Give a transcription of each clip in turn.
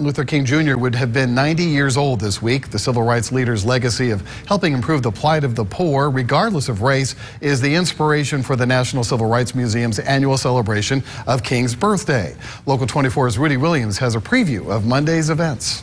Luther King Jr. would have been 90 years old this week. The civil rights leader's legacy of helping improve the plight of the poor, regardless of race, is the inspiration for the National Civil Rights Museum's annual celebration of King's birthday. Local 24's Rudy Williams has a preview of Monday's events.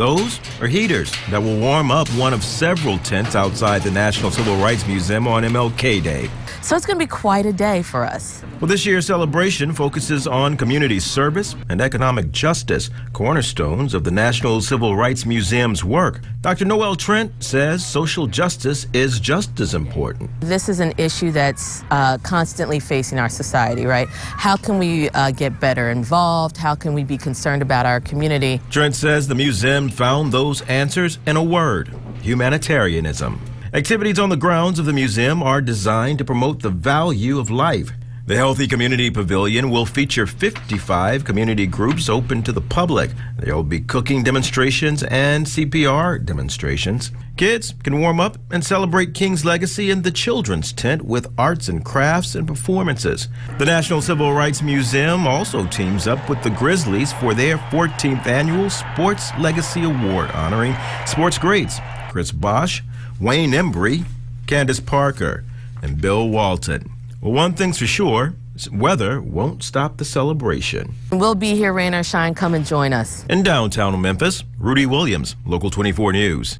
Those are heaters that will warm up one of several tents outside the National Civil Rights Museum on MLK Day. So it's going to be quite a day for us. Well, this year's celebration focuses on community service and economic justice, cornerstones of the National Civil Rights Museum's work. Dr. Noelle Trent says social justice is just as important. This is an issue that's uh, constantly facing our society, right? How can we uh, get better involved? How can we be concerned about our community? Trent says the museum found those answers in a word humanitarianism. Activities on the grounds of the museum are designed to promote the value of life. The Healthy Community Pavilion will feature 55 community groups open to the public. There will be cooking demonstrations and CPR demonstrations. Kids can warm up and celebrate King's legacy in the children's tent with arts and crafts and performances. The National Civil Rights Museum also teams up with the Grizzlies for their 14th annual Sports Legacy Award honoring sports greats Chris Bosh, Wayne Embry, Candace Parker, and Bill Walton. Well, one thing's for sure weather won't stop the celebration. We'll be here, rain or shine. Come and join us. In downtown Memphis, Rudy Williams, Local 24 News.